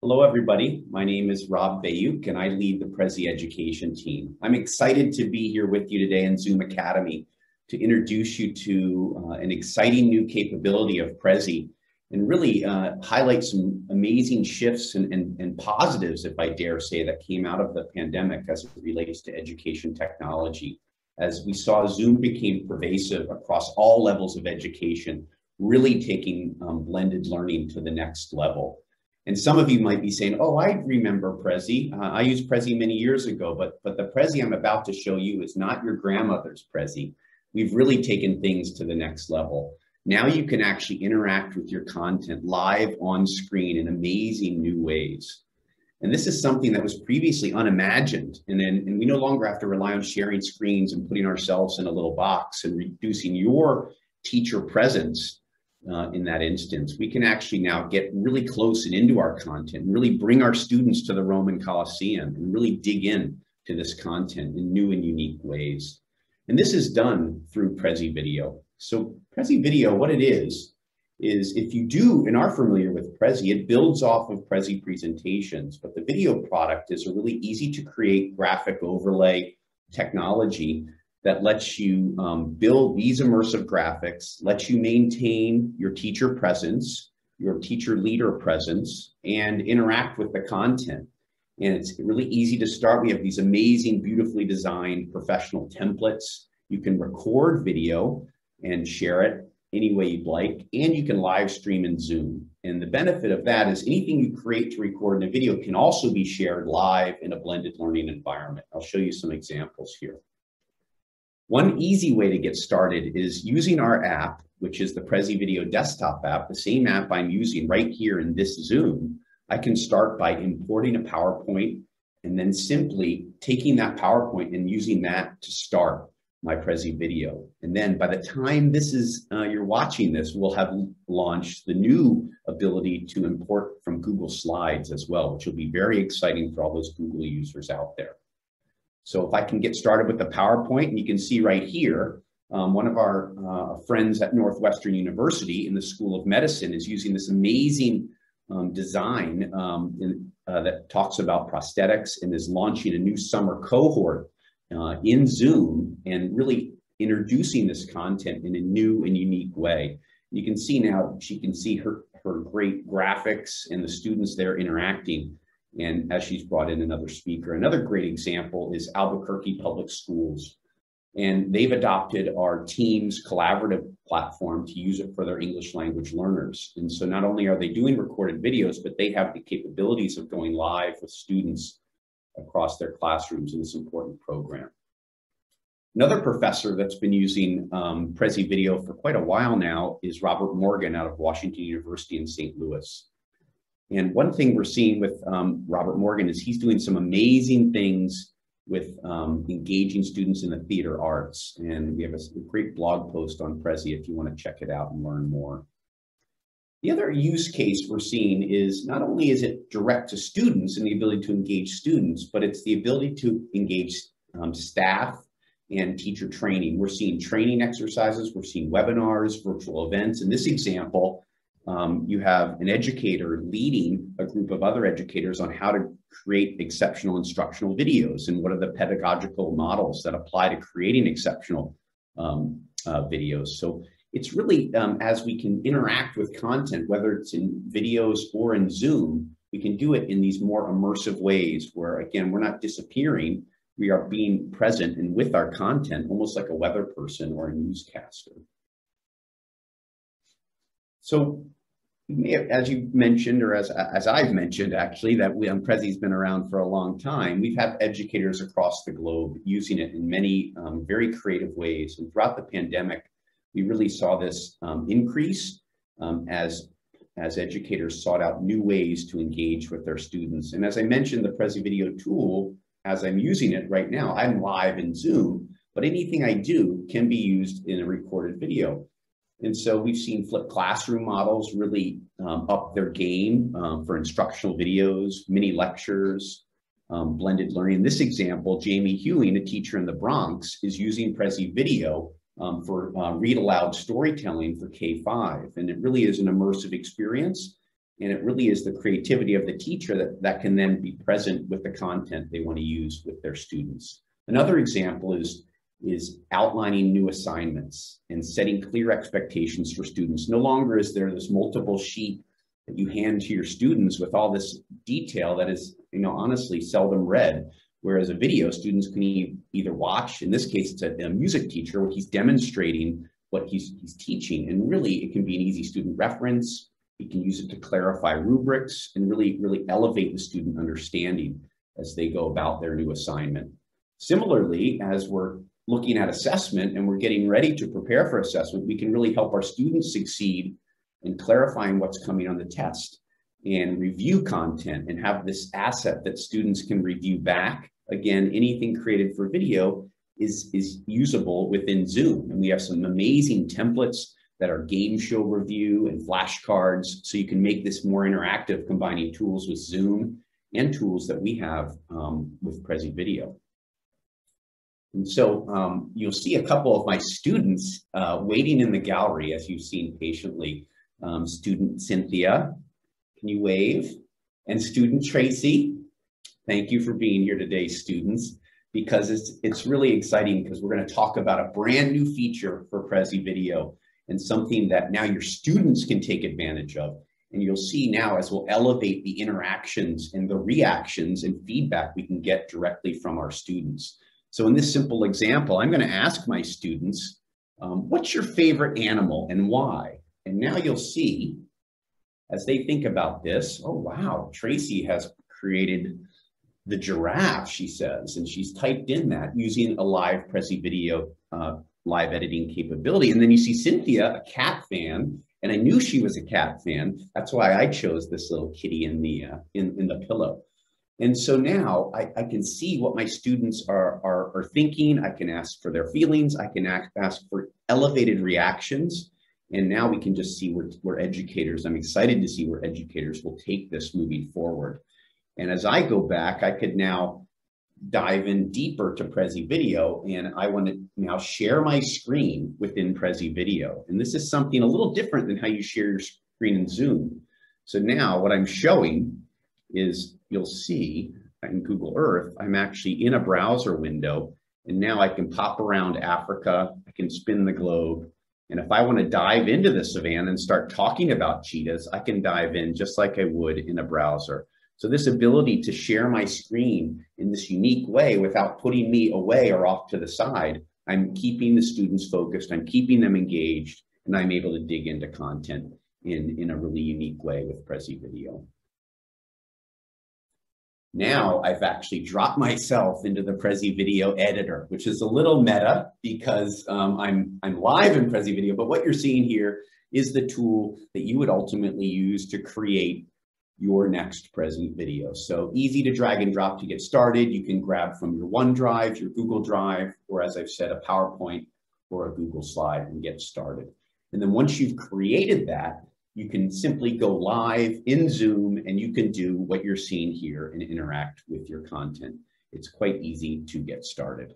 Hello, everybody. My name is Rob Bayuk, and I lead the Prezi Education team. I'm excited to be here with you today in Zoom Academy to introduce you to uh, an exciting new capability of Prezi and really uh, highlight some amazing shifts and, and, and positives, if I dare say, that came out of the pandemic as it relates to education technology. As we saw, Zoom became pervasive across all levels of education, really taking um, blended learning to the next level. And some of you might be saying, oh, I remember Prezi. Uh, I used Prezi many years ago, but, but the Prezi I'm about to show you is not your grandmother's Prezi. We've really taken things to the next level. Now you can actually interact with your content live on screen in amazing new ways. And this is something that was previously unimagined. And then and we no longer have to rely on sharing screens and putting ourselves in a little box and reducing your teacher presence uh, in that instance, we can actually now get really close and into our content, and really bring our students to the Roman Colosseum and really dig in to this content in new and unique ways. And this is done through Prezi Video. So Prezi Video, what it is, is if you do and are familiar with Prezi, it builds off of Prezi presentations, but the video product is a really easy to create graphic overlay technology that lets you um, build these immersive graphics, lets you maintain your teacher presence, your teacher leader presence, and interact with the content. And it's really easy to start. We have these amazing, beautifully designed professional templates. You can record video and share it any way you'd like, and you can live stream in Zoom. And the benefit of that is anything you create to record in a video can also be shared live in a blended learning environment. I'll show you some examples here. One easy way to get started is using our app, which is the Prezi Video desktop app, the same app I'm using right here in this Zoom. I can start by importing a PowerPoint and then simply taking that PowerPoint and using that to start my Prezi video. And then by the time this is, uh, you're watching this, we'll have launched the new ability to import from Google Slides as well, which will be very exciting for all those Google users out there. So if I can get started with the PowerPoint, and you can see right here, um, one of our uh, friends at Northwestern University in the School of Medicine is using this amazing um, design um, in, uh, that talks about prosthetics and is launching a new summer cohort uh, in Zoom and really introducing this content in a new and unique way. You can see now, she can see her, her great graphics and the students there interacting and as she's brought in another speaker. Another great example is Albuquerque Public Schools. And they've adopted our Teams collaborative platform to use it for their English language learners. And so not only are they doing recorded videos, but they have the capabilities of going live with students across their classrooms in this important program. Another professor that's been using um, Prezi Video for quite a while now is Robert Morgan out of Washington University in St. Louis. And one thing we're seeing with um, Robert Morgan is he's doing some amazing things with um, engaging students in the theater arts. And we have a, great blog post on Prezi if you want to check it out and learn more. The other use case we're seeing is not only is it direct to students and the ability to engage students, but it's the ability to engage um, staff and teacher training. We're seeing training exercises, we're seeing webinars, virtual events. In this example, um, you have an educator leading a group of other educators on how to create exceptional instructional videos and what are the pedagogical models that apply to creating exceptional um, uh, videos. So it's really um, as we can interact with content, whether it's in videos or in Zoom, we can do it in these more immersive ways where, again, we're not disappearing. We are being present and with our content, almost like a weather person or a newscaster. So as you mentioned, or as, as I've mentioned, actually, that we, um, Prezi's been around for a long time. We've had educators across the globe using it in many um, very creative ways. And throughout the pandemic, we really saw this um, increase um, as, as educators sought out new ways to engage with their students. And as I mentioned, the Prezi video tool, as I'm using it right now, I'm live in Zoom, but anything I do can be used in a recorded video. And so we've seen flipped classroom models really um, up their game um, for instructional videos, mini lectures, um, blended learning. In this example, Jamie Hewing, a teacher in the Bronx, is using Prezi Video um, for uh, read aloud storytelling for K-5. And it really is an immersive experience. And it really is the creativity of the teacher that, that can then be present with the content they want to use with their students. Another example is, is outlining new assignments and setting clear expectations for students. No longer is there this multiple sheet that you hand to your students with all this detail that is, you know, honestly seldom read. Whereas a video, students can either watch, in this case, it's a, a music teacher where he's demonstrating what he's, he's teaching. And really, it can be an easy student reference. You can use it to clarify rubrics and really, really elevate the student understanding as they go about their new assignment. Similarly, as we're looking at assessment and we're getting ready to prepare for assessment, we can really help our students succeed in clarifying what's coming on the test and review content and have this asset that students can review back. Again, anything created for video is, is usable within Zoom. And we have some amazing templates that are game show review and flashcards. So you can make this more interactive, combining tools with Zoom and tools that we have um, with Prezi Video. And so um, you'll see a couple of my students uh, waiting in the gallery as you've seen patiently. Um, student Cynthia, can you wave? And student Tracy, thank you for being here today, students, because it's, it's really exciting because we're going to talk about a brand new feature for Prezi Video and something that now your students can take advantage of. And you'll see now as we'll elevate the interactions and the reactions and feedback we can get directly from our students. So in this simple example, I'm going to ask my students, um, what's your favorite animal and why? And now you'll see as they think about this, oh, wow, Tracy has created the giraffe, she says, and she's typed in that using a live Prezi video uh, live editing capability. And then you see Cynthia, a cat fan, and I knew she was a cat fan. That's why I chose this little kitty in the uh, in, in the pillow. And so now I, I can see what my students are, are, are thinking. I can ask for their feelings. I can ask, ask for elevated reactions. And now we can just see where, where educators, I'm excited to see where educators will take this moving forward. And as I go back, I could now dive in deeper to Prezi Video, and I want to now share my screen within Prezi Video. And this is something a little different than how you share your screen in Zoom. So now what I'm showing is you'll see in Google Earth, I'm actually in a browser window, and now I can pop around Africa, I can spin the globe, and if I want to dive into the savannah and start talking about cheetahs, I can dive in just like I would in a browser. So this ability to share my screen in this unique way without putting me away or off to the side, I'm keeping the students focused, I'm keeping them engaged, and I'm able to dig into content in, in a really unique way with Prezi Video. Now I've actually dropped myself into the Prezi Video Editor, which is a little meta because um, I'm, I'm live in Prezi Video, but what you're seeing here is the tool that you would ultimately use to create your next Prezi video. So easy to drag and drop to get started. You can grab from your OneDrive, your Google Drive, or as I've said, a PowerPoint or a Google slide and get started. And then once you've created that, you can simply go live in Zoom and you can do what you're seeing here and interact with your content. It's quite easy to get started.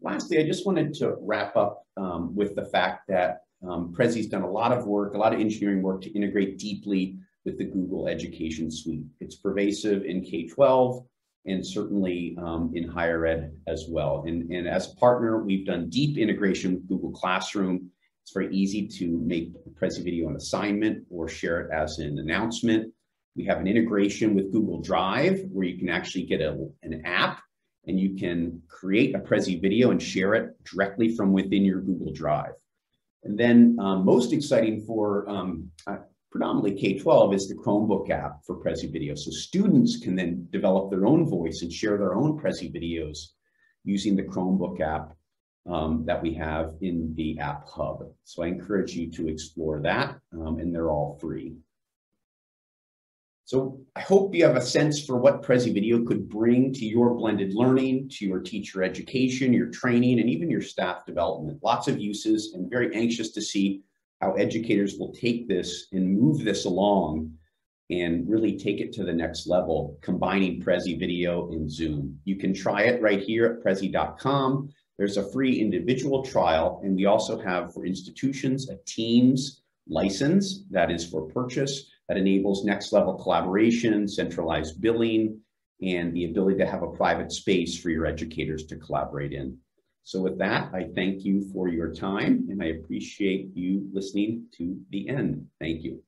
Lastly, I just wanted to wrap up um, with the fact that um, Prezi's done a lot of work, a lot of engineering work to integrate deeply with the Google Education Suite. It's pervasive in K-12 and certainly um, in higher ed as well. And, and as a partner, we've done deep integration with Google Classroom it's very easy to make a Prezi video an assignment or share it as an announcement. We have an integration with Google Drive where you can actually get a, an app and you can create a Prezi video and share it directly from within your Google Drive. And then um, most exciting for um, uh, predominantly K-12 is the Chromebook app for Prezi Video. So students can then develop their own voice and share their own Prezi videos using the Chromebook app um, that we have in the App Hub. So I encourage you to explore that, um, and they're all free. So I hope you have a sense for what Prezi Video could bring to your blended learning, to your teacher education, your training, and even your staff development. Lots of uses and very anxious to see how educators will take this and move this along and really take it to the next level, combining Prezi Video and Zoom. You can try it right here at Prezi.com. There's a free individual trial, and we also have for institutions a Teams license that is for purchase that enables next level collaboration, centralized billing, and the ability to have a private space for your educators to collaborate in. So with that, I thank you for your time and I appreciate you listening to the end. Thank you.